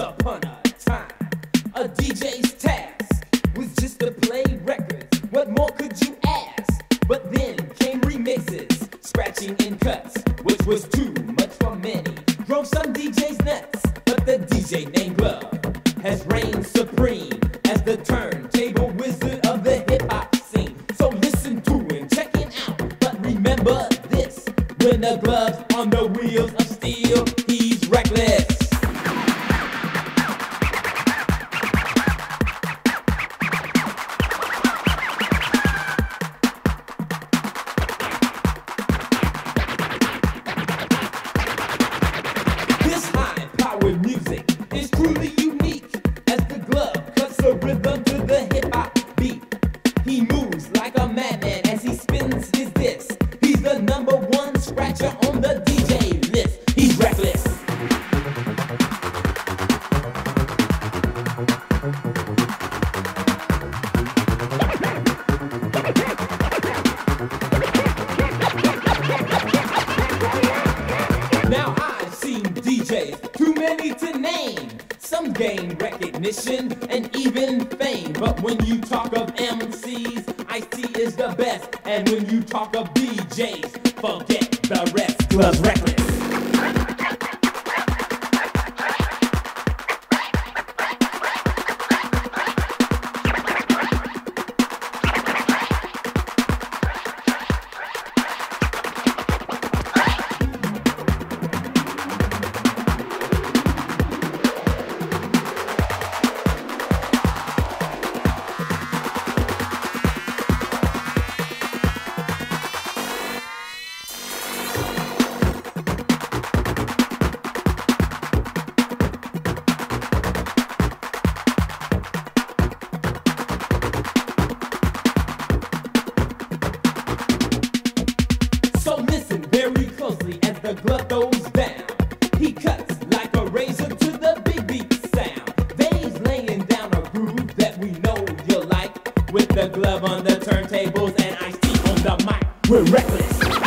Upon a time. A DJ's task was just to play records. What more could you ask? But then came remixes, scratching and cuts, which was too much for many. Drove some DJs nuts, but the DJ named Glove has reigned supreme as the turntable wizard of the hip hop scene. So listen to him, check it out. But remember this when the glove's on the wheels He moves like a madman as he spins his disc. He's the number one scratcher on gain recognition and even fame. But when you talk of MCs, Ice-T is the best. And when you talk of DJs, forget the rest. Gloves reckless. the glove goes down. He cuts like a razor to the big beat sound. They's laying down a groove that we know you'll like. With the glove on the turntables and Ice-T on the mic. We're reckless.